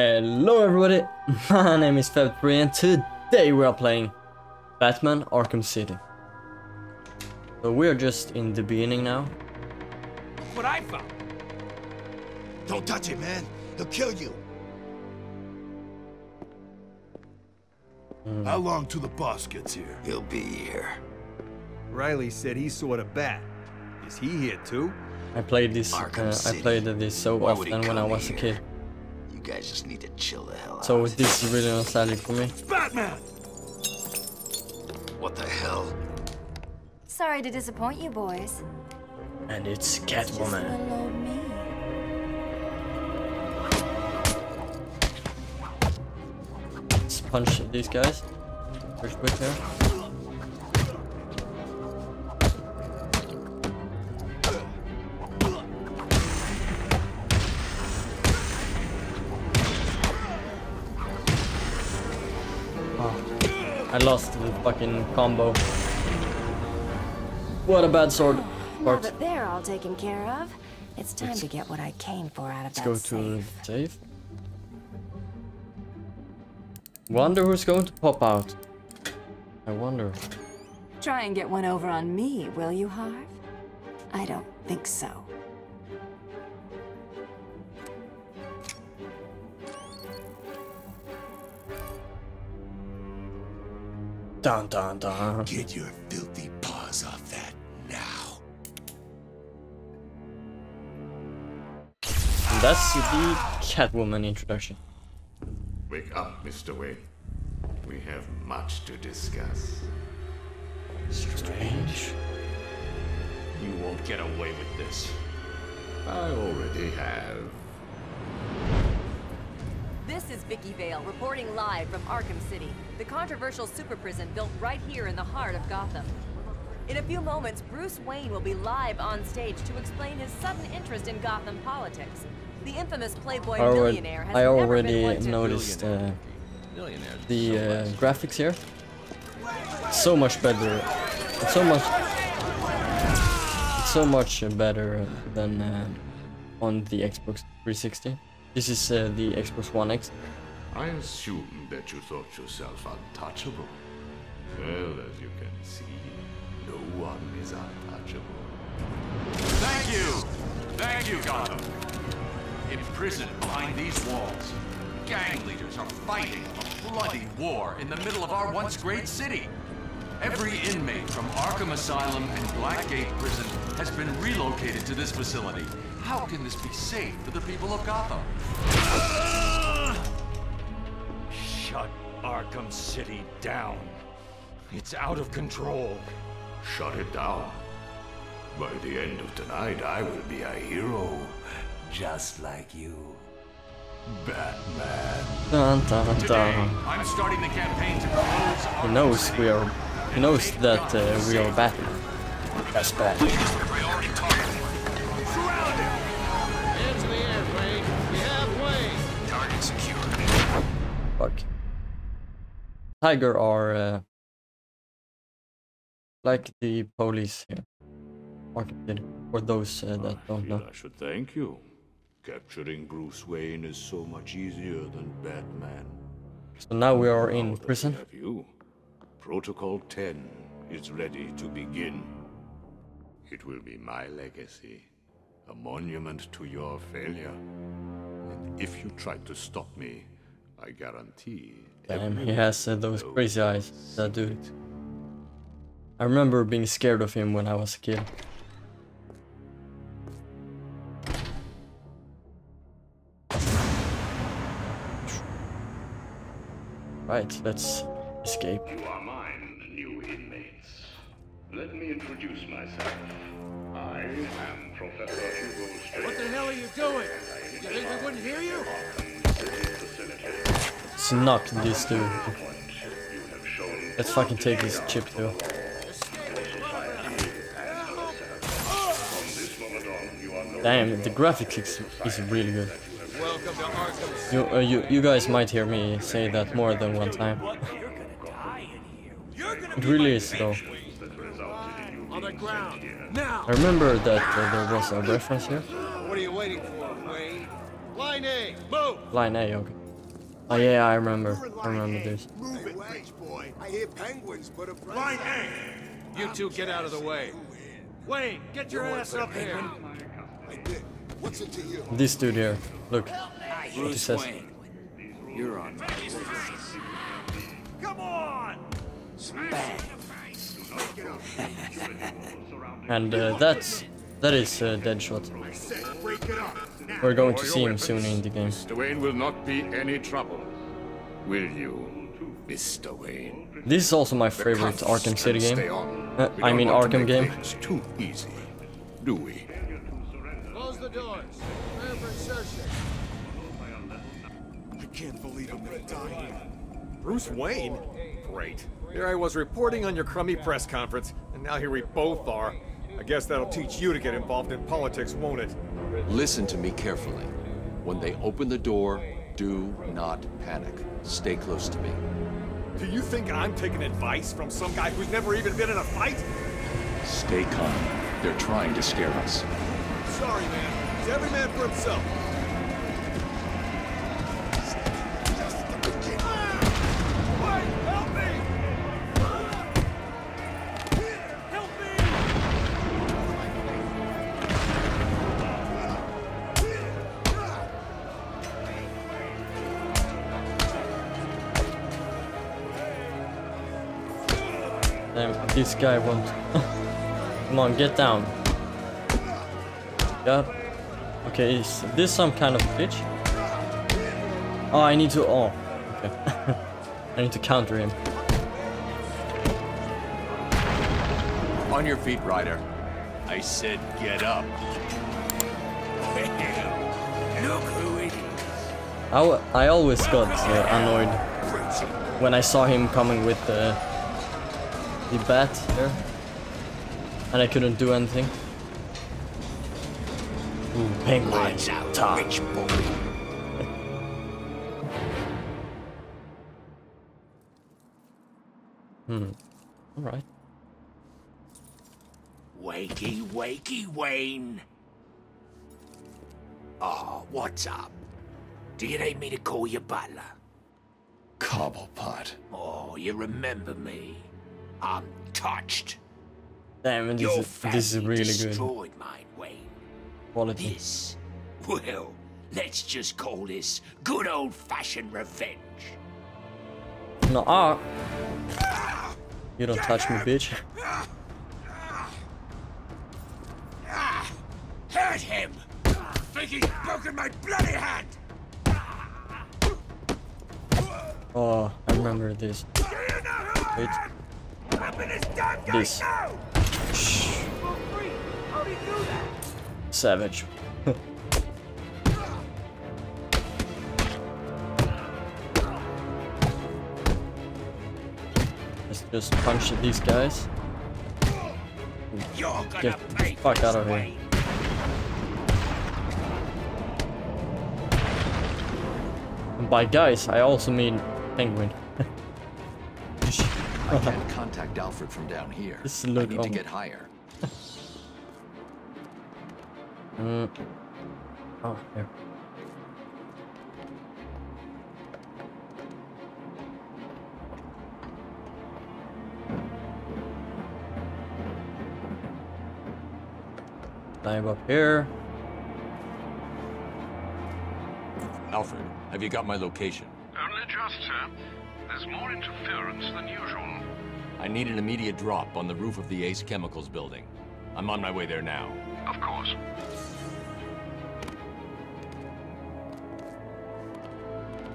Hello everybody, my name is Febb3 and today we are playing Batman Arkham City. So we are just in the beginning now. what I found. Don't touch it, man. He'll kill you. How long till the boss gets here? He'll be here. Riley said he saw the bat. Is he here too? I played this uh, I played this so Why often when I come was a kid. You guys just need to chill the hell out. So this is really nostalgic for me. Batman! What the hell? Sorry to disappoint you boys. And it's Catwoman. little old me. Let's punch these guys. First quick here. Fucking combo. What a bad sword. Now that they're all taken care of, it's time to get what I came for out of Let's that go to safe. Wonder who's going to pop out. I wonder. Try and get one over on me, will you, Harv? I don't think so. Dun dun dun. Get your filthy paws off that now. And that's the Catwoman introduction. Wake up, Mr. Wayne. We have much to discuss. Strange. You won't get away with this. I already have. This Vicki Vale reporting live from Arkham City, the controversial super prison built right here in the heart of Gotham. In a few moments, Bruce Wayne will be live on stage to explain his sudden interest in Gotham politics. The infamous Playboy I millionaire has I never already been one to noticed uh, the uh, graphics here. So much better. It's so much. It's so much uh, better than uh, on the Xbox 360. This is uh, the Xbox One X. I assumed that you thought yourself untouchable. Well, as you can see, no one is untouchable. Thank you! Thank you, Gotham! Imprisoned behind these walls, gang leaders are fighting a bloody war in the middle of our once great city. Every inmate from Arkham Asylum and Blackgate Prison has been relocated to this facility. How can this be safe for the people of Gotham? Shut Arkham City down. It's out of control. Shut it down. By the end of tonight, I will be a hero, just like you. Batman. Dun dun Today. I'm starting the campaign to propose He knows City we are. He knows that uh, we are Batman. That's bad. TYGER are uh, like the police here. City. For those uh, that I don't know. I should thank you. Capturing Bruce Wayne is so much easier than Batman. So now we are in prison. have you. Protocol 10 is ready to begin. It will be my legacy, a monument to your failure. And if you try to stop me, I guarantee. Damn, he has uh, those crazy eyes. That dude. I remember being scared of him when I was a kid. Right, let's escape. You are mine, new inmates. Let me introduce myself. I am Professor Hugo Strange. What the hell are you doing? You think we wouldn't hear you? Let's this dude. You have shown Let's fucking take this chip too. from this moment on you are no Damn, the graphics is, is really good. Welcome to Arkham You, uh, you, you guys might hear me say that more than one time. It really is though. on the ground. Now! I remember that uh, there was a reference here. What are you waiting for, Wayne? Line A, move! Line A, okay. Oh yeah, I remember. I remember this. Move it, rich boy. I hear penguins put a price. You two get out of the way. Wayne, get your ass up here. What's it to you? This dude here. Look. What he says. Wayne, you're on. Come on! And uh, that's that is uh, Deadshot. I said break it up. Now. We're going to see him soon in the game. Mr. Wayne will not be any trouble. Will you, Mr. Wayne? This is also my favorite Arkham City game. Uh, I mean Arkham game. things too easy, do we? Close the doors. Prepare for insertion. I can't believe I'm gonna die here. Bruce Wayne? Great. Here I was reporting on your crummy press conference, and now here we both are. I guess that'll teach you to get involved in politics, won't it? Listen to me carefully. When they open the door, do not panic. Stay close to me. Do you think I'm taking advice from some guy who's never even been in a fight? Stay calm. They're trying to scare us. Sorry, man. It's every man for himself. Damn, this guy won't. Come on, get down. Yeah. Okay, is this some kind of glitch? Oh, I need to. Oh, okay. I need to counter him. On your feet, Ryder. I said get up. Look who it is. I, w- I always got uh, annoyed when I saw him coming with the the bat there, and I couldn't do anything. Ooh, penguin Lights out, top. rich boy. Hmm. All right. Wakey, wakey, Wayne. Oh, what's up? Do you need me to call you butler? Cobblepot. Oh, you remember me. I'm touched. Damn, this Your is this is really good destroyed mine, Wayne. quality. This, well, let's just call this good old-fashioned revenge. No, ah. You don't touch me, bitch. Hurt him! Think he's broken my bloody hand! Oh, I remember this. Wait, this. Savage. Let's just punch these guys. Get the fuck out of here. And by guys, I also mean penguin. I contact Alfred from down here. This I look need to get higher. Mm. Oh, here. Climb up here. Alfred, have you got my location? Only just, sir. There's more interference than usual. I need an immediate drop on the roof of the Ace Chemicals building. I'm on my way there now. Of course.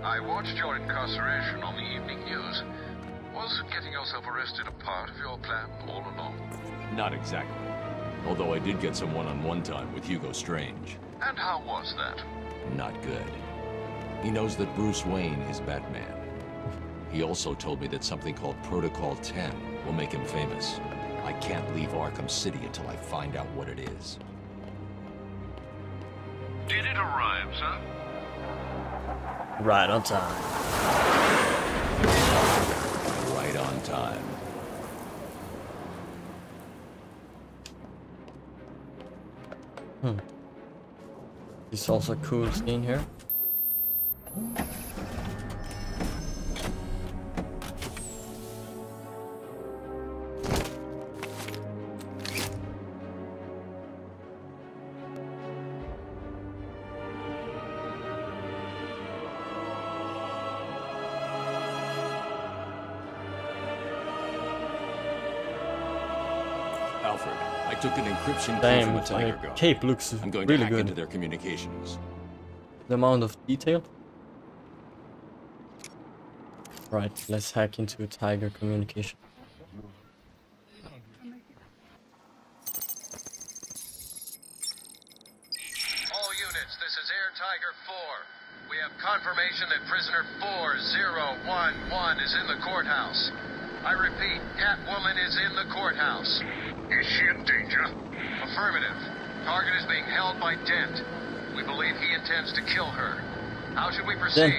I watched your incarceration on the evening news. Was getting yourself arrested a part of your plan all along? Not exactly. Although I did get some one-on-one time with Hugo Strange. And how was that? Not good. He knows that Bruce Wayne is Batman. He also told me that something called Protocol 10 will make him famous. I can't leave Arkham City until I find out what it is. Did it arrive, sir? Right on time. Right on time. Hmm. This also a cool scene here. An encryption key Damn, Tiger cape looks I'm going really to hack good. into their communications. The amount of detail. Right, let's hack into TYGER communication.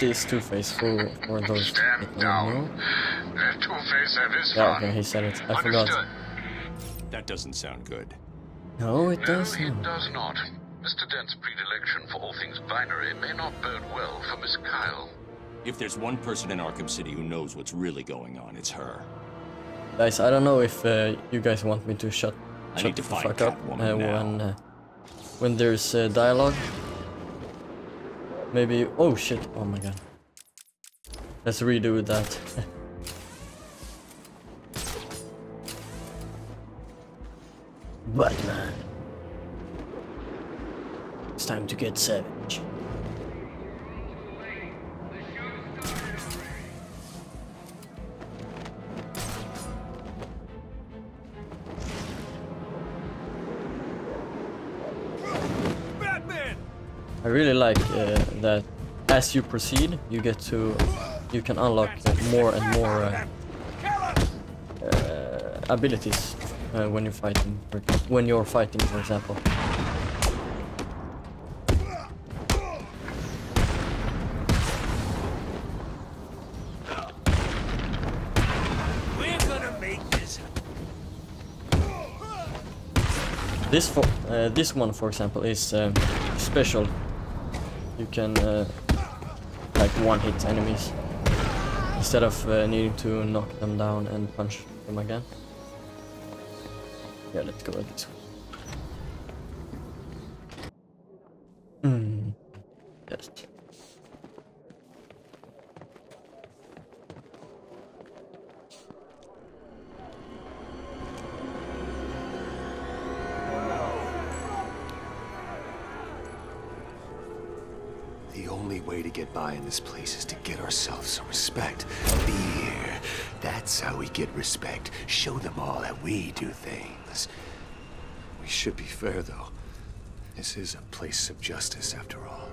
Should we proceed? Dent is Two-Face for, for those Stand down. know. Two-Face have his Yeah, okay, he said it. I forgot. That doesn't sound good. No, it No, does it not. does not. Mr. Dent's predilection for all things binary may not bode well for Miss Kyle. If there's one person in Arkham City who knows what's really going on, it's her. Guys, I don't know if uh, you guys want me to shut, I shut need the to find fuck up uh, when uh, when there's uh, dialogue. Maybe. Oh shit! Oh my god. Let's redo that. Batman. It's time to get savage. Really like uh, that as you proceed, you get to, you can unlock uh, more and more uh, uh, abilities uh, when you're fighting. When you're fighting, for example. This. For uh, this one, for example, is um, special. You can uh, like one-hit enemies instead of uh, needing to knock them down and punch them again. Yeah, let's go with this That's how we get respect. Show them all that we do things. We should be fair, though. This is a place of justice, after all.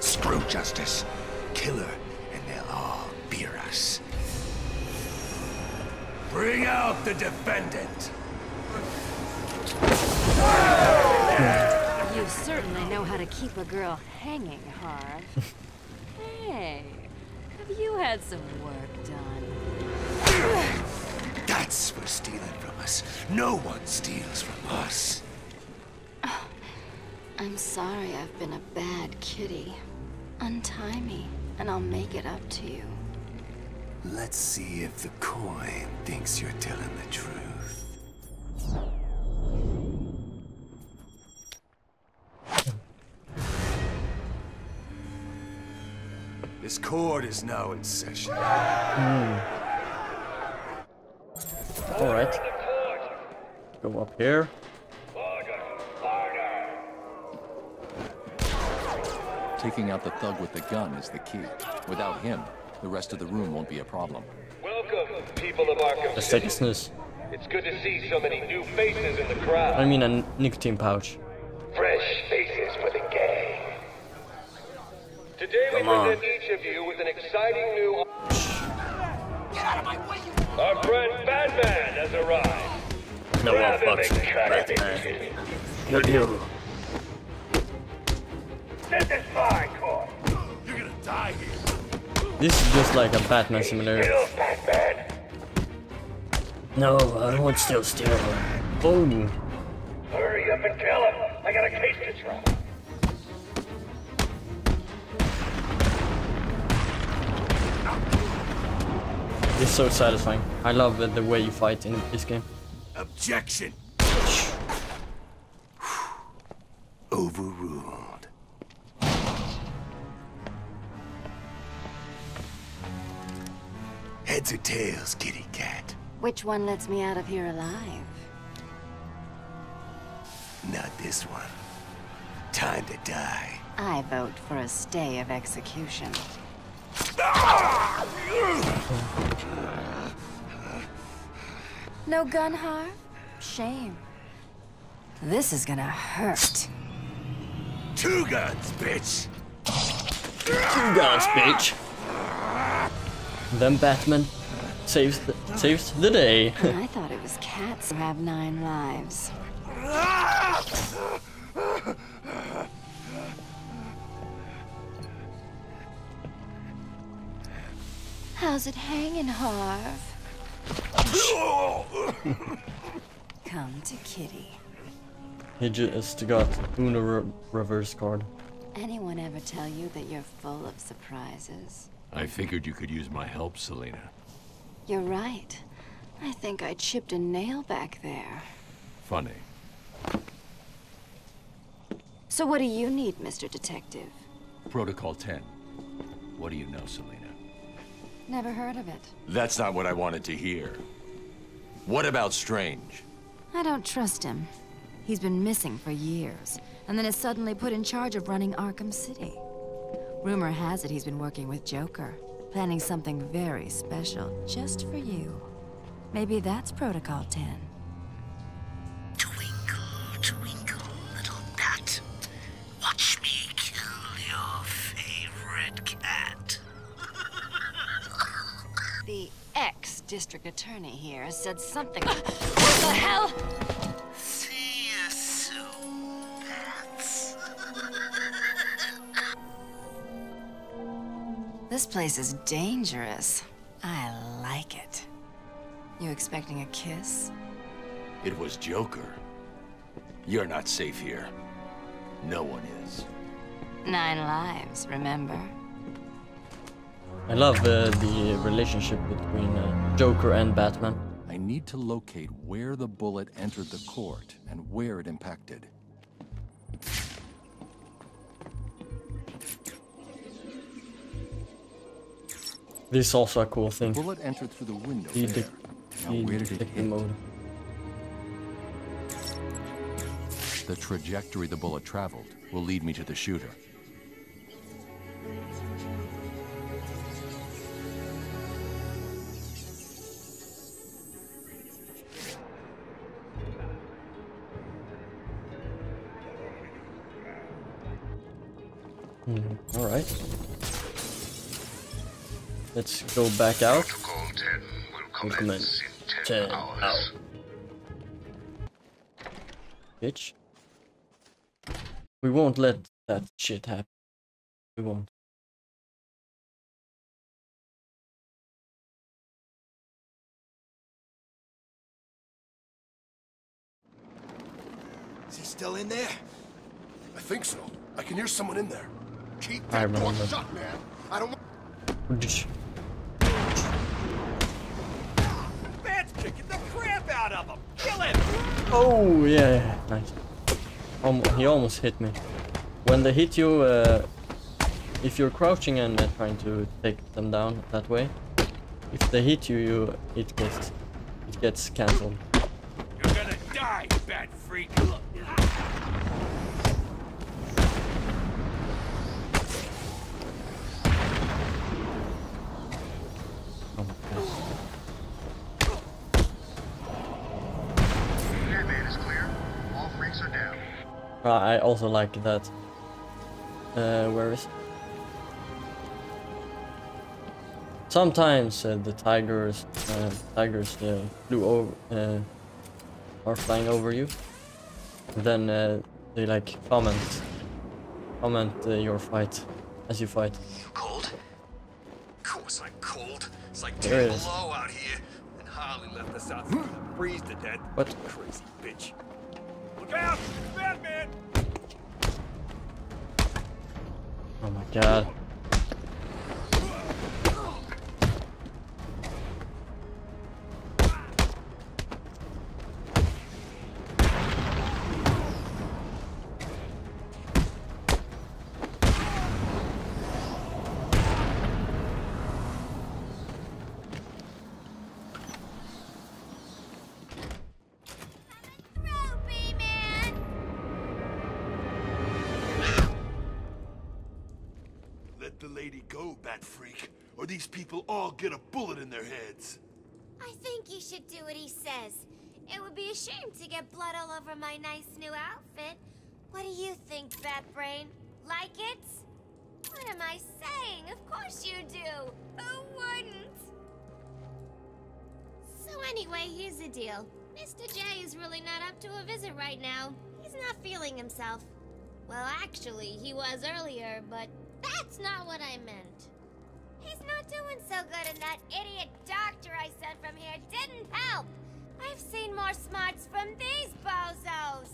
Screw justice. Kill her, and they'll all fear us. Bring out the defendant. You certainly know how to keep a girl hanging, Harv. hey, have you had some work done? That's for stealing from us. No one steals from us. Oh, I'm sorry I've been a bad kitty. Untie me, and I'll make it up to you. Let's see if the coin thinks you're telling the truth. This court is now in session. Hmm. Alright. Go up here. Taking out the thug with the gun is the key. Without him, the rest of the room won't be a problem. Welcome, people of Arkham Let's take a snooze. It's good to see so many new faces in the crowd. I mean a nicotine pouch. Fresh faces for the gang. Today we Come on. present each of you with an exciting new... Get out of my way, Our friend Batman has arrived. No Grab one him fucks with Batman. in Kill you. This is my court. You're gonna die here. This is just like a Batman simulator. Kill Batman. No, I won't still steal. Boom. Hurry up and kill him. I got a case to drop. It's so satisfying. I love the, the way you fight in this game. Objection! Overruled. Heads or tails, kitty cat? Which one lets me out of here alive? Not this one. Time to die. I vote for a stay of execution. Ah! No gun harm? Shame. This is gonna hurt. Two guns, bitch! Two guns, bitch! Then Batman saves the, saves the day. I thought it was cats who have nine lives. How's it hanging, Harv? Come to Kitty. he just got Uno re reverse card. Anyone ever tell you that you're full of surprises? I figured you could use my help, Selina. You're right. I think I chipped a nail back there. Funny. So what do you need, Mr. Detective? Protocol 10. What do you know, Selina? Never heard of it. That's not what I wanted to hear. What about Strange? I don't trust him. He's been missing for years, and then is suddenly put in charge of running Arkham City. Rumor has it he's been working with Joker, planning something very special just for you. Maybe that's Protocol 10. Twinkle, twinkle, ex-district attorney here said something... what the hell? See you soon, bats. This place is dangerous. I like it. You expecting a kiss? It was Joker. You're not safe here. No one is. Nine lives, remember? I love uh, the relationship between uh, Joker and Batman. I need to locate where the bullet entered the court and where it impacted. This is also a cool thing. Bullet entered through the window The, there. Now the where did it hit? mode. The trajectory the bullet traveled will lead me to the shooter. Let's go back out. Protocol 10 will We'll commence in 10, 10 hours. out. Bitch. We won't let that shit happen. We won't. Is he still in there? I think so. I can hear someone in there. Keep I that door remember. shut, man. I don't. Ditch. Bat's kicking the crap out of him! Kill him! Oh yeah, nice. Almo- he almost hit me. When they hit you, uh, if you're crouching and uh, trying to take them down that way, if they hit you, you it gets it gets cancelled. You're gonna die, bad freak. Uh, I also like that. Uh, where is? Sometimes uh, the tigers, uh, tigers uh, flew over, uh, are flying over you. Then uh, they like comment, comment uh, your fight as you fight. You cold? Of course I'm cold. It's like There it 10 is. below out here. And Harley left us out to freeze to death. What? Crazy bitch. Look out! Oh my god. Should do what he says. It would be a shame to get blood all over my nice new outfit. What do you think, Bat Brain? Like it? What am I saying? Of course you do. Who wouldn't? So anyway, here's the deal. Mr. J is really not up to a visit right now. He's not feeling himself. Well, actually, he was earlier, but that's not what I meant. He's not doing so good, and that idiot doctor I sent from here didn't help. I've seen more smarts from these bozos.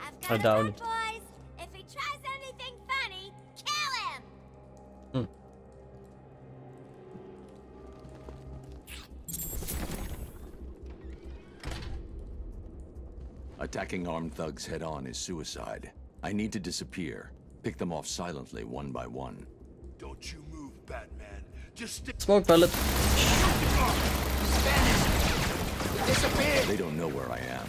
I've got I him it. boys. If he tries anything funny, kill him. Hmm. Attacking armed thugs head on is suicide. I need to disappear. Pick them off silently, one by one. Don't you move, Batman. Just stick. Smoke pellet. They don't know where I am.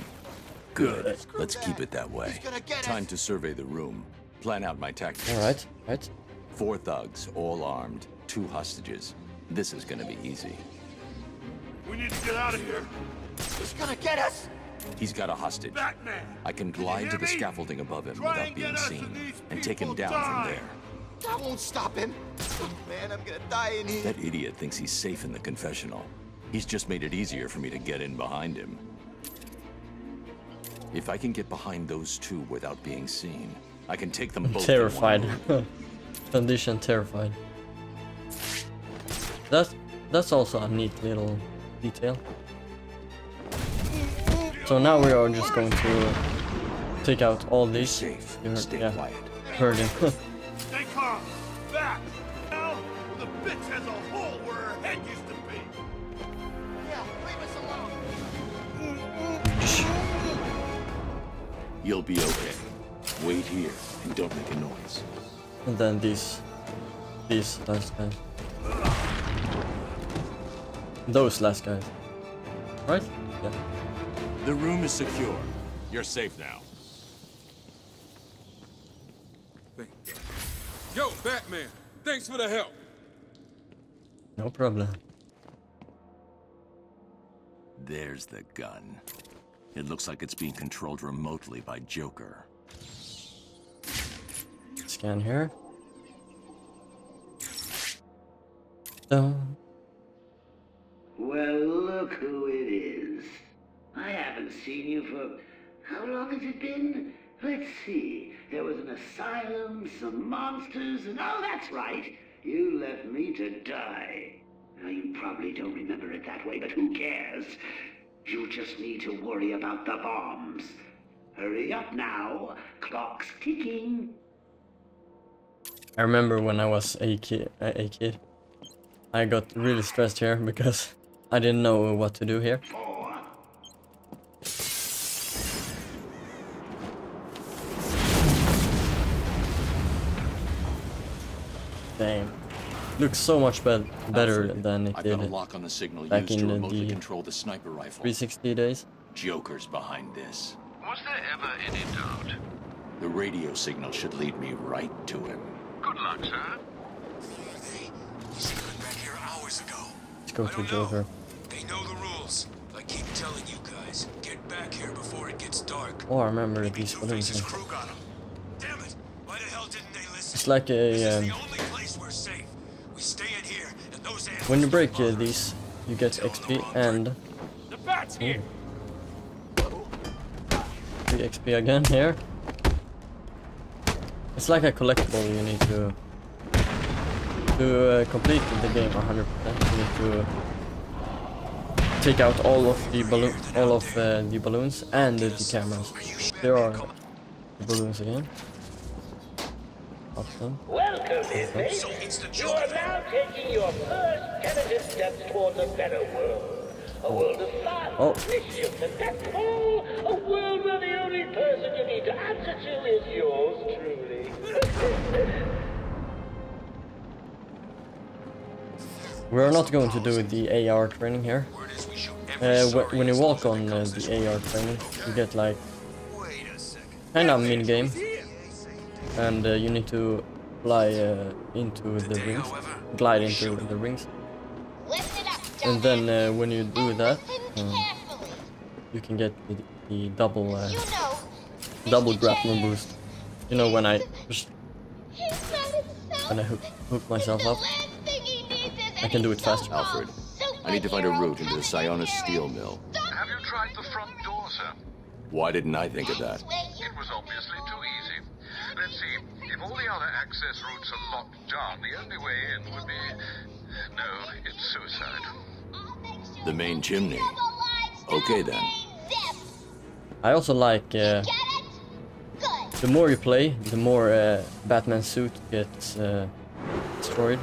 Good. Let's keep it that way. Time to survey the room. Plan out my tactics. Alright, right. Four thugs, all armed. Two hostages. This is gonna be easy. We need to get out of here. He's gonna get us! He's got a hostage. Batman! I can Can glide hear to the me? scaffolding above him Try without being seen, and and take him down die. from there. I won't stop him. Oh, man, I'm gonna die in here. That idiot thinks he's safe in the confessional. He's just made it easier for me to get in behind him. If I can get behind those two without being seen, I can take them both. in one Terrified. Condition terrified. That's that's also a neat little detail. So now we are just going to take out all these. Safe. Heard- Stay yeah, quiet. heard him. Stay calm. Back. Now, the bitch has a hole where her head used to be. Yeah, leave us alone. You'll be okay. Wait here and don't make a noise. and then these, these last guys. Those last guys. Right? Yeah. The room is secure. You're safe now. Yo, Batman, thanks for the help. No problem. There's the gun. It looks like it's being controlled remotely by Joker. Scan here. Dun. Well, look who it is. I haven't seen you for... How long has it been? Let's see. There was an asylum, some monsters, and oh, that's right. You left me to die. Now, you probably don't remember it that way, but who cares? You just need to worry about the bombs. Hurry up now. Clock's ticking. I remember when I was a kid, a a kid, I got really stressed here because I didn't know what to do here. Oh, Damn. Looks so much be better Alfred, than it I've did got a lock on the signal back used in to the, remotely the control the sniper rifle. 360 days. Joker's behind this. Was there ever any doubt? The radio signal should lead me right to him. Good luck, sir. Back here hours ago. Let's go to Joker. They know the rules. I keep telling you guys, get back here before it gets dark. Oh, I remember these balloons. Two-Face's crew got 'em. Damn it! Why the hell didn't they listen? It's like This a is the only place we're safe. We stay in here, and those when you break uh, these, you get XP and The bat's here. free XP again here. It's like a collectible. You need to to uh, complete the game 100%. You need to take out all of the balloon, all of uh, the balloons and the cameras. There are the balloons again. Pop them. Welcome, Okay. inmate. You are now taking your first tentative steps towards a better world. A world of fun, Oh. mischief, and that's all. A world where the only person you need to answer to is yours truly. We are not going to do the AR training here. Uh, when you walk on uh, the AR training, you get like kind of mini game, and uh, you need to fly uh, into the rings, glide into the rings. And then uh, when you do that, um, you can get the, the double uh, double grappling boost. You know when I when I hook, hook myself up, I can do it faster. Alfred, I need to find a route into the Sionis steel mill. Have you tried the front door, sir? Why didn't I think of that? It was obviously too easy. Let's see. If all the other access routes are locked down, the only way in would be... No, it's suicide. The main chimney. Okay then. I also like uh, the more you play, the more uh, Batman's suit gets uh, destroyed.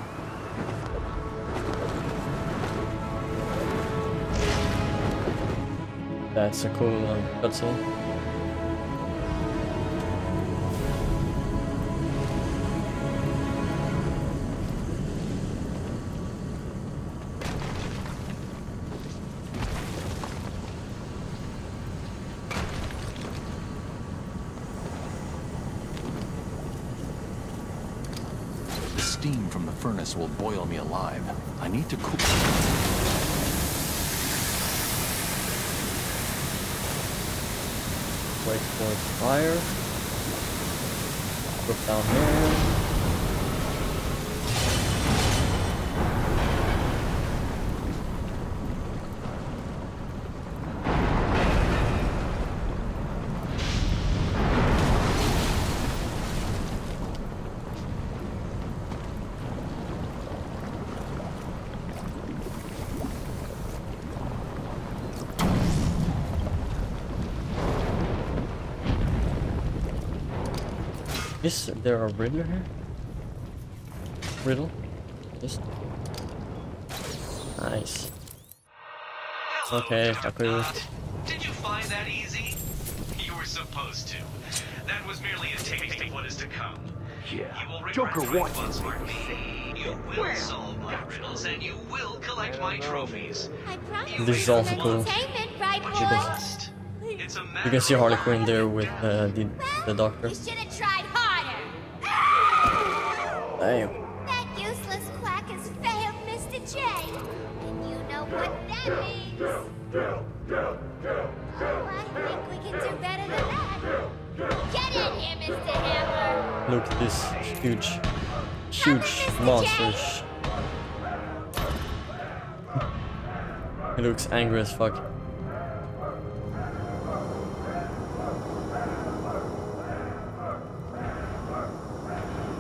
That's a cool uh, cutscene. Furnace will boil me alive. I need to cool. Wait for fire. Look down here. Is there a riddler here? Riddle? Just nice. Okay, fuck you. Did you find that easy? You were supposed to. That was merely a taste of what is to come. Yeah. You will Joker trying wants to you to outsmart me. You will solve my riddles, and you will collect my trophies. I promise This is also cool. entertainment, right, You can, you can see Harley Quinn there with uh, the, the doctor. You should have tried harder. Damn. That useless quack has failed Mr. J. And you know what that means. Oh, I think we can do better than that. Get in here, Mr. Hammer. Look at this huge, huge monster. He looks angry as fuck.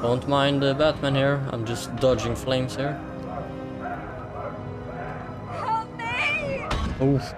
Don't mind the Batman here, I'm just dodging flames here. Oof.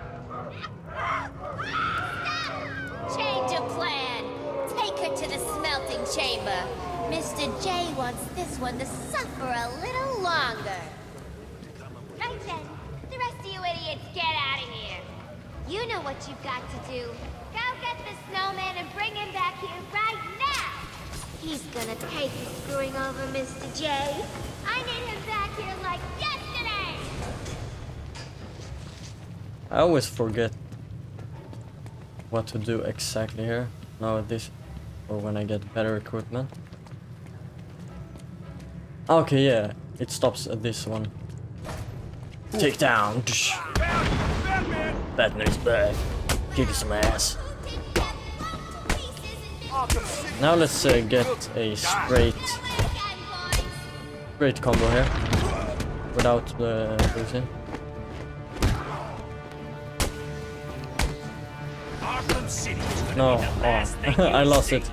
Forget what to do exactly here. Now this, or when I get better equipment. Okay, yeah, it stops at this one. Take down. Batman's back. Kick some ass. Now let's uh, get a straight, straight combo here, without the losing. No, be the oh. last thing oh, I lost it.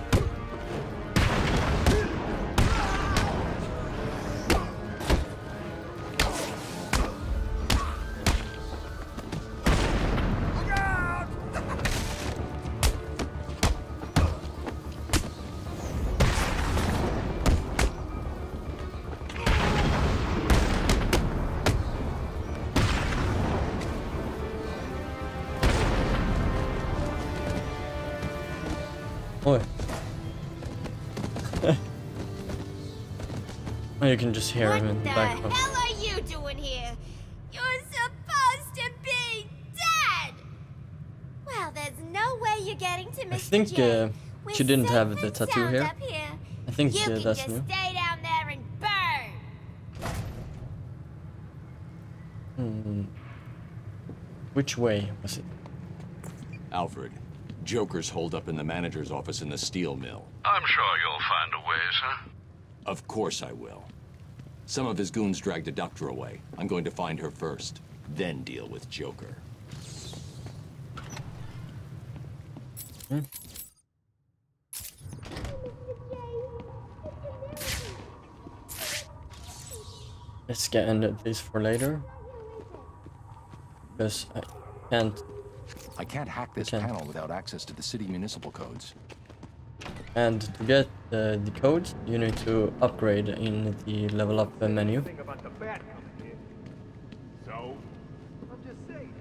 you can just hear what him in the, the. What the hell are you doing here? You're supposed to be dead! Well, there's no way you're getting to Mr. I think uh, she didn't have the tattoo here. here. I think uh, that's new. Hmm. Which way was it? Alfred, Joker's holed up in the manager's office in the steel mill. I'm sure you'll find a way, sir. Of course I will. Some of his goons dragged a doctor away. I'm going to find her first, then deal with Joker. Hmm. Let's get into this for later. Because I can't. I can't hack this can't. panel without access to the city municipal codes. And to get uh, the code, you need to upgrade in the level up uh, menu. Thing about the bat coming in. So? I'm just saying.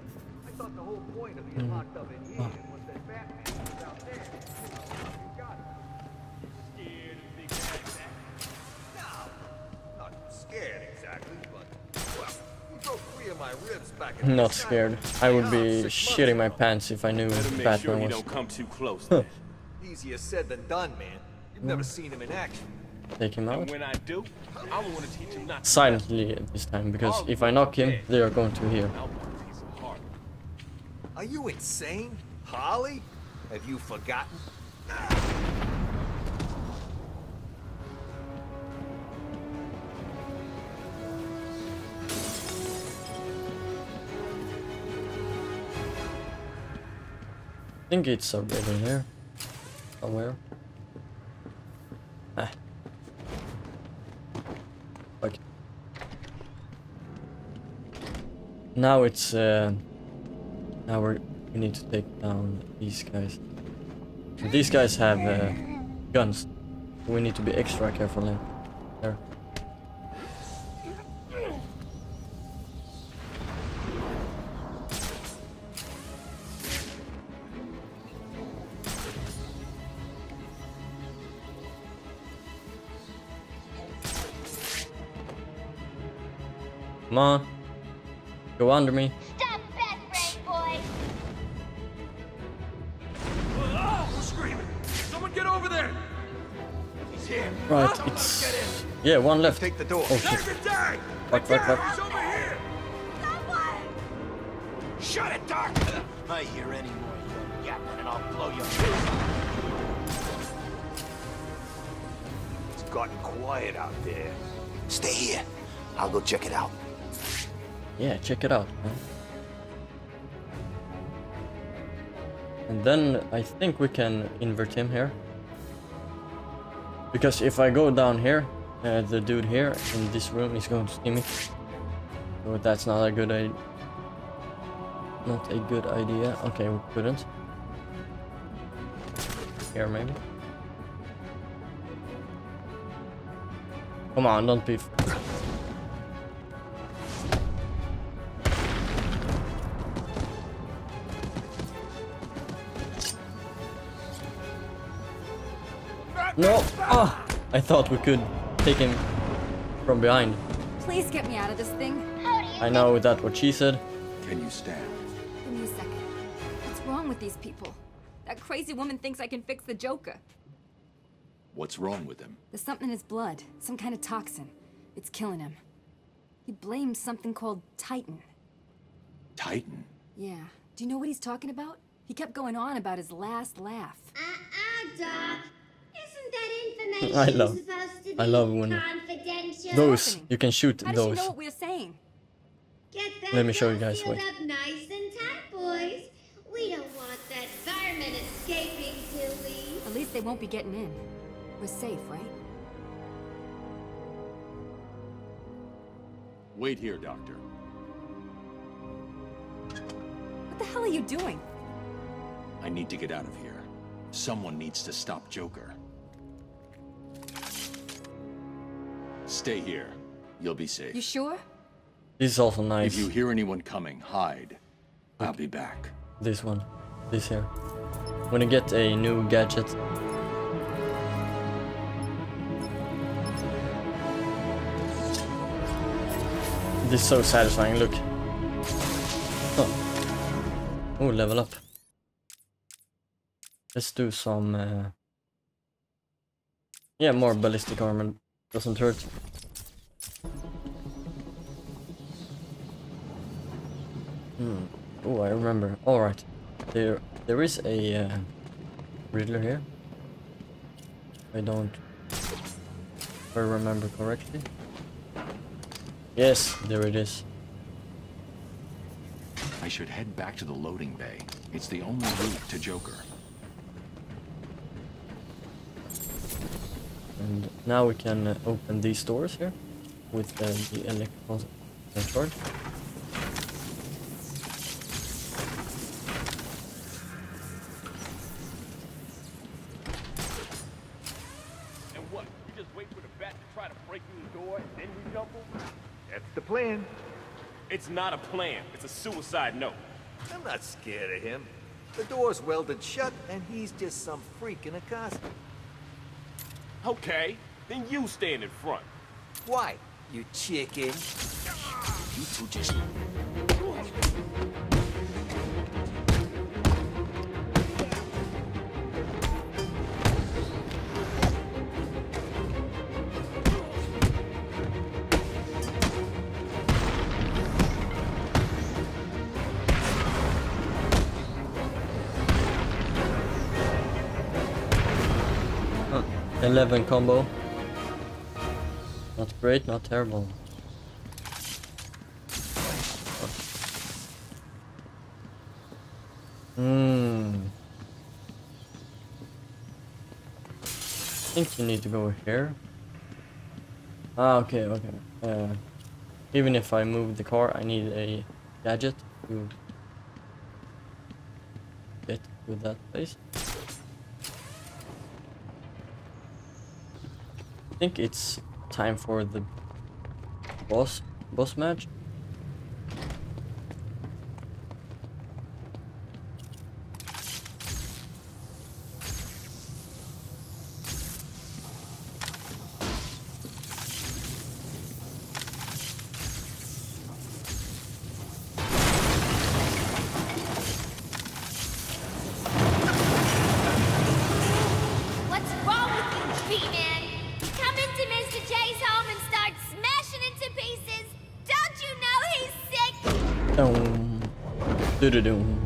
I thought the whole point of being locked up in here was that Batman was out there. You got it. Scared of big bad No, not scared exactly, but well, you broke three of my ribs back in Not scared. I would be shitting my pants if I knew Better make Batman sure was. don't come too close. Easier said than done, man. You've never seen him in action. Take him out. When I do, I want to teach him not to Silently this time, because if I knock him, they are going to hear. Are you insane? Holly? Have you forgotten? I think it's already here. Somewhere. Ah. Okay. Now it's uh now we're we need to take down these guys. These guys have uh, guns. We need to be extra careful in Come on. Go under me. Stop that, Ray boy! Ah, we're screaming. Someone get over there. He's here. Right, it's yeah, one left. Take the door. Oh shit. die! Fuck, fuck, fuck. Over here! Shut it, Doc! I hear any more young yapping and I'll blow you. It's gotten quiet out there. Stay here. I'll go check it out. Yeah, check it out, man. And then I think we can invert him here. Because if I go down here, uh, the dude here in this room is going to see me. So that's not a good idea. Not a good idea. Okay, we couldn't. Here maybe. Come on, don't be. I thought we could take him from behind. Please get me out of this thing. I know that what she said. Can you stand? Give me a second. What's wrong with these people? That crazy woman thinks I can fix the Joker. What's wrong with him? There's something in his blood. Some kind of toxin. It's killing him. He blames something called Titan. Titan? Yeah. Do you know what he's talking about? He kept going on about his last laugh. Uh-uh, Doc. Isn't that information I love, supposed to I love when confidential? those you can shoot How does she those. know what we're saying? Get that Let me show you guys, sealed wait. up nice and tight, boys. We don't want that varmint escaping, do? At least they won't be getting in. We're safe, right? Wait here, Doctor. What the hell are you doing? I need to get out of here. Someone needs to stop Joker. Stay here. You'll be safe. You sure? This is also nice. If you hear anyone coming, hide. I'll be back. This one. This here. When you get a new gadget. This is so satisfying, look. Oh, oh level up. Let's do some... Uh... Yeah, more ballistic armor. Doesn't hurt. Hmm. Oh, I remember. All right. There, there is a uh, Riddler here. I don't. If I remember correctly. Yes, there it is. I should head back to the loading bay. It's the only route to Joker. And now we can uh, open these doors here with uh, the electrical uh, charge. And what? You just wait for the bat to try to break through the door and then we jump over? That's the plan. It's not a plan. It's a suicide note. I'm not scared of him. The door's welded shut, and he's just some freak in a costume. Okay, then you stand in front. Why, you chicken? You two just... 11 combo. Not great, not terrible. Hmm. I think you need to go here. Ah, okay, okay. Uh, even if I move the car, I need a gadget to get to that place. Think it's time for the boss boss match. Doo-doo-doo. Surprise,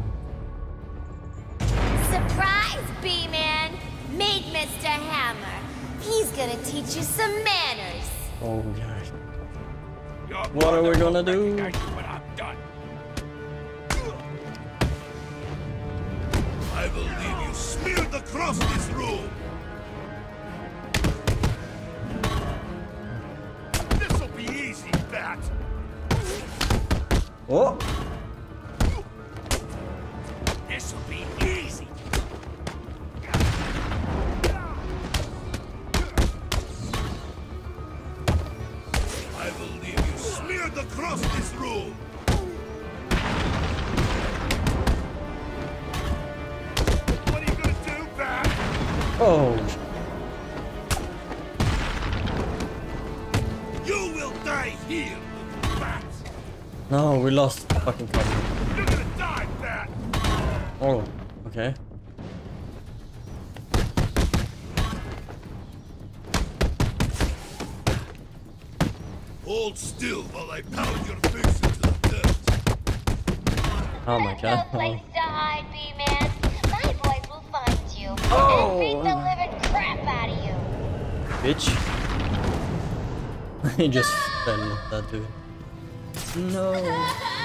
Hold still while I pound your face into the dirt. Oh my god. place to hide, B-Man. My boys will find you Oh. and beat the living crap out of you. Bitch. he just fell, that dude. No.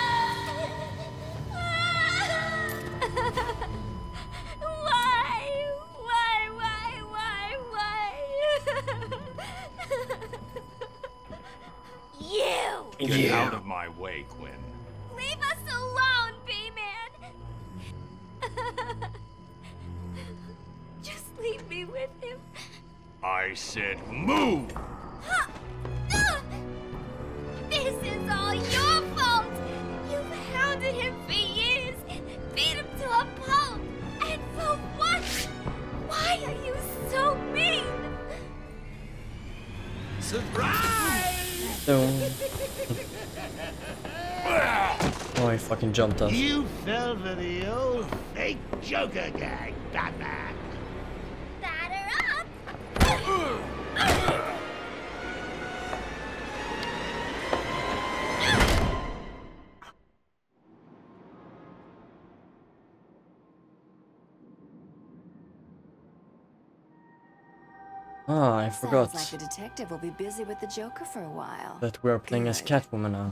Ah, I forgot Sounds like the detective will be busy with the Joker for a while. that we are playing as Catwoman now.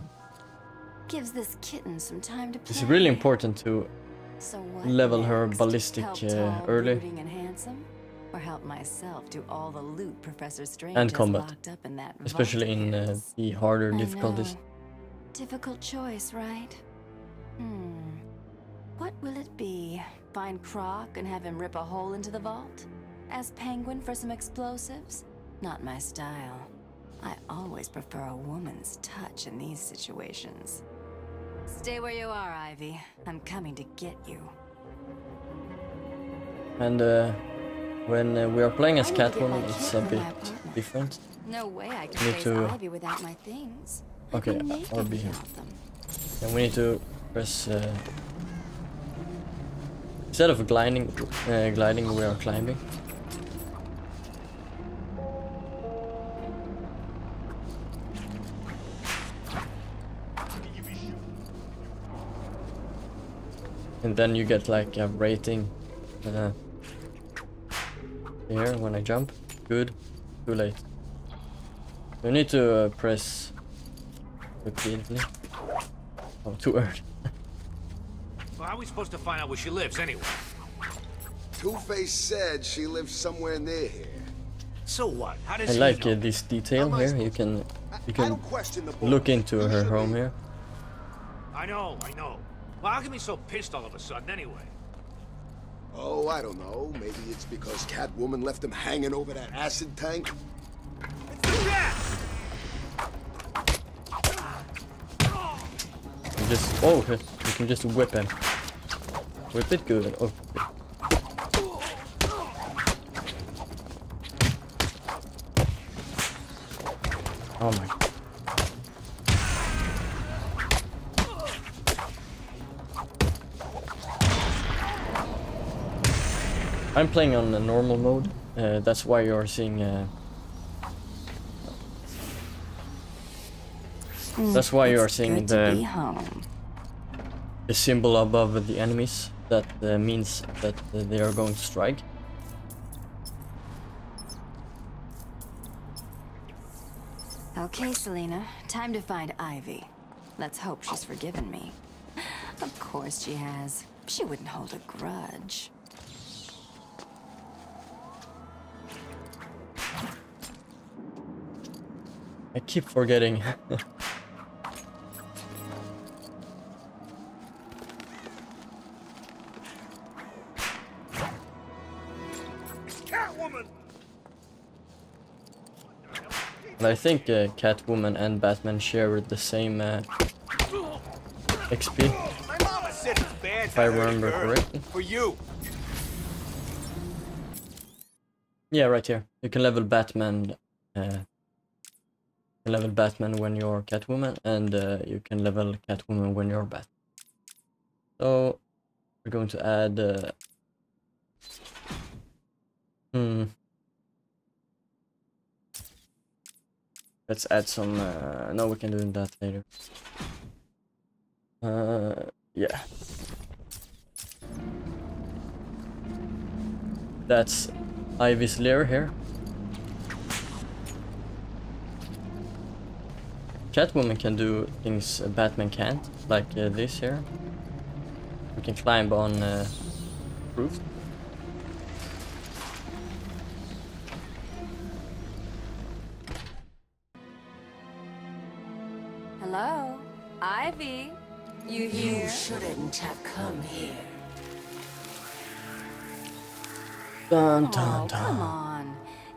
Gives this kitten some time to play. It's really important to So level her ballistic uh, early and handsome, or help myself do all the loot Professor Strange and combat, up in that especially in uh, the harder I difficulties. know. Difficult choice, right? Hmm. What will it be? Find Croc and have him rip a hole into the vault? Ask Penguin for some explosives? Not my style. I always prefer a woman's touch in these situations. Stay where you are, Ivy. I'm coming to get you. And uh, when uh, we are playing as I need to get my Catwoman, it's a bit different. No way I We can need face to- Ivy without my things. Okay, I'll be here. without them. And we need to press. Uh, instead of gliding, uh, gliding, we are climbing. And then you get like a rating uh, here when I jump. Good. Too late. You need to uh, press repeatedly. Oh, too early. Well, how are we supposed to find out where she lives anyway? Two-Face said she lives somewhere near here. So what? How does I he like know? uh, this detail here. You can you can don't question the look into her home here. I know, I know. Well, how can be so pissed all of a sudden anyway? Oh, I don't know. Maybe it's because Catwoman left him hanging over that acid tank. You just oh, you can just whip him. Whip it good. Oh. Oh my. I'm playing on the normal mode. Uh, that's why you're seeing. Uh, that's why you are seeing good to be the home. the symbol above the enemies. That uh, means that uh, they are going to strike. Okay, Selina. Time to find Ivy. Let's hope she's forgiven me. Of course she has. She wouldn't hold a grudge. I keep forgetting. And I think uh, Catwoman and Batman share the same uh, XP. My mama said it's bad If I remember correctly. For you. Yeah, right here. You can level Batman. Uh, can level Batman when you're Catwoman, and uh, you can level Catwoman when you're Bat. So we're going to add. Uh, hmm. Let's add some. Uh, no, we can do that later. Uh, yeah. That's Ivy's lair here. Catwoman can do things Batman can't, like uh, this here. We can climb on uh, roof. Hello? Ivy? You here? You shouldn't have come here. Dun Oh, dun come on.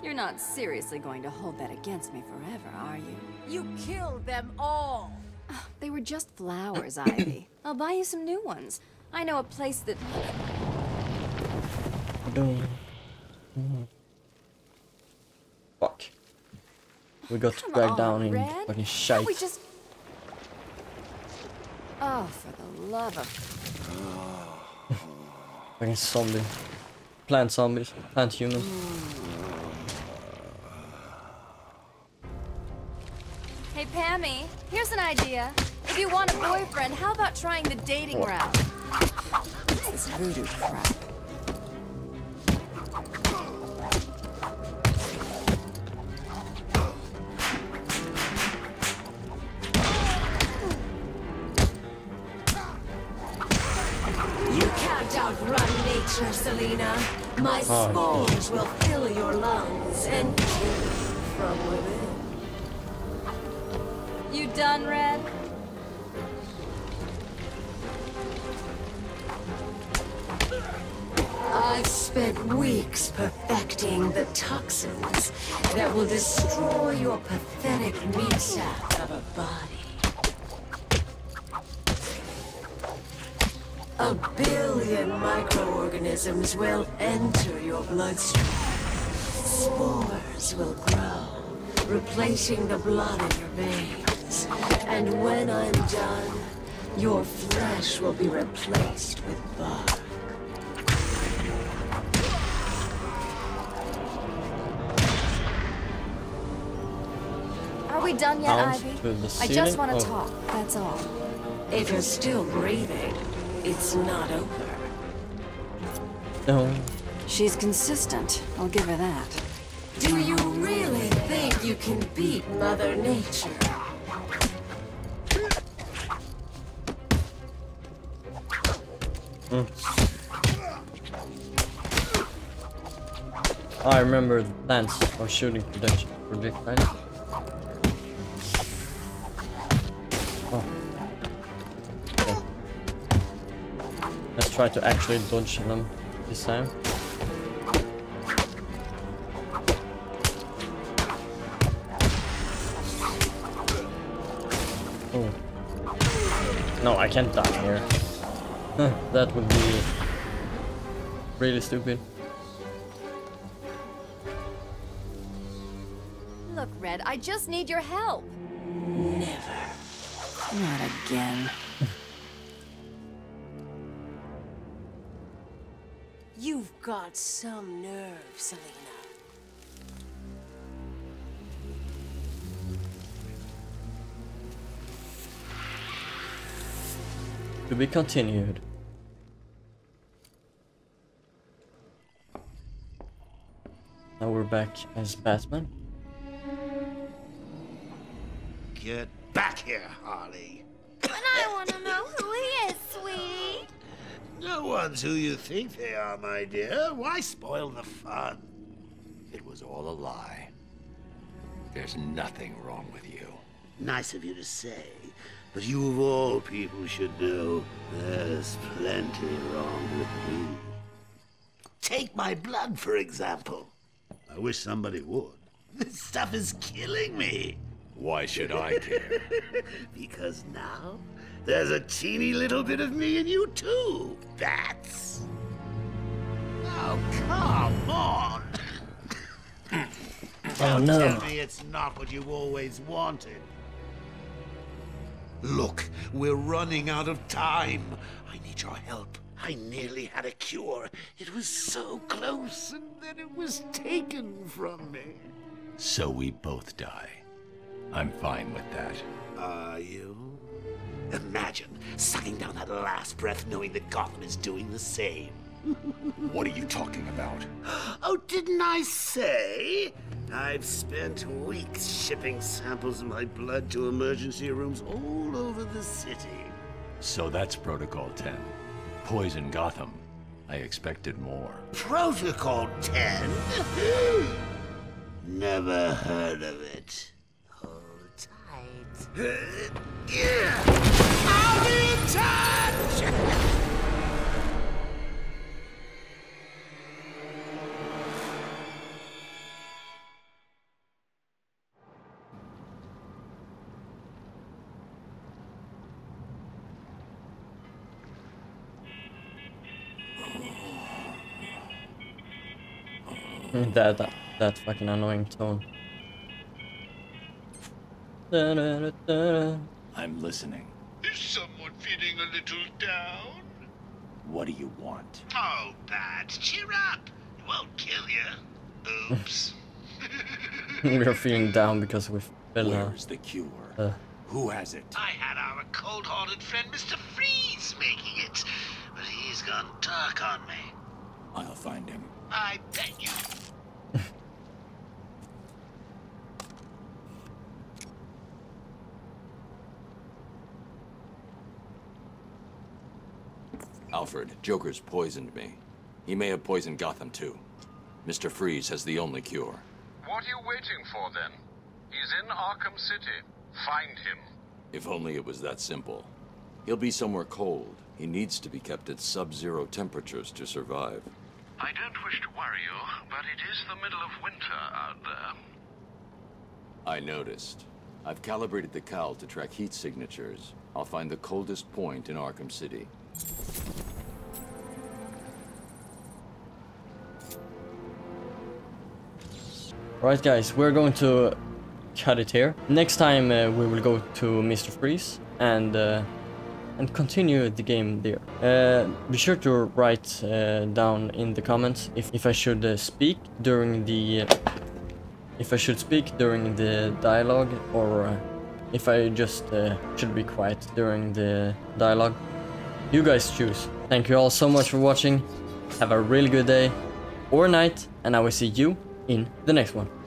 You're not seriously going to hold that against me forever, are you? You killed them all. Ah, they were just flowers, Ivy. I'll buy you some new ones. I know a place that... Dun. Fuck. We got Come dragged on, down in Red. fucking Can't shite. We just... Oh, for the love of... Fucking zombie. Plant zombies. Plant humans. Hmm. Hey, Pammy, here's an idea. If you want a boyfriend, how about trying the dating route? What's this voodoo crap? You can't outrun nature, Selina. My oh. spores will fill your lungs and kill you from within. Done, Red? I've spent weeks perfecting the toxins that will destroy your pathetic meat sack of a body. A billion microorganisms will enter your bloodstream. Spores will grow, replacing the blood in your veins. And when I'm done, your flesh will be replaced with bark. Are we done yet, Ivy? I just want to Oh. talk, that's all. If you're still breathing, it's not over. No. She's consistent, I'll give her that. Do you really think you can beat Mother Nature? Mm. Oh, I remember plans for shooting projection projectiles. Oh. Let's try to actually dodge them this time. Oh. No, I can't die here. That would be really stupid. Look, Red, I just need your help. Never. Not again. You've got some nerve, Selina. To be continued. Now we're back as Batman. Get back here, Harley. But I want to know who he is, sweetie. No one's who you think they are, my dear. Why spoil the fun? It was all a lie. There's nothing wrong with you. Nice of you to say, but you of all people should know there's plenty wrong with me. Take my blood, for example. I wish somebody would. This stuff is killing me. Why should I care? because now there's a teeny little bit of me in you too. That's. Oh, come on. Oh Don't no. tell me it's not what you always wanted. Look, we're running out of time. I need your help. I nearly had a cure. It was so close, and then it was taken from me. So we both die. I'm fine with that. Are you? Imagine sucking down that last breath knowing that Gotham is doing the same. What are you talking about? Oh, didn't I say? I've spent weeks shipping samples of my blood to emergency rooms all over the city. So that's Protocol 10. Poison Gotham. I expected more. Protocol 10? Never heard of it. Hold tight. I'll be in touch! that, that that fucking annoying tone. I'm listening. Is someone feeling a little down? What do you want? Oh, Bat, cheer up. It won't kill you. Oops. we are feeling down because we fell. Where's the cure? Uh, Who has it? I had our cold-hearted friend Mr. Freeze making it, but he's gone dark on me. I'll find him. I bet you. Alfred, Joker's poisoned me. He may have poisoned Gotham too. Mr. Freeze has the only cure. What are you waiting for then? He's in Arkham City. Find him. If only it was that simple. He'll be somewhere cold. He needs to be kept at sub-zero temperatures to survive. I don't wish to worry you, but it is the middle of winter out there. I noticed. I've calibrated the cowl to track heat signatures. I'll find the coldest point in Arkham City. Right guys, we're going to cut it here. Next time uh, we will go to Mr. Freeze and uh, and continue the game there. Uh, be sure to write uh, down in the comments if, if I should uh, speak during the if I should speak during the dialogue or uh, if I just should be quiet during the dialogue. You guys choose. Thank you all so much for watching. Have a really good day or night and I will see you in the next one.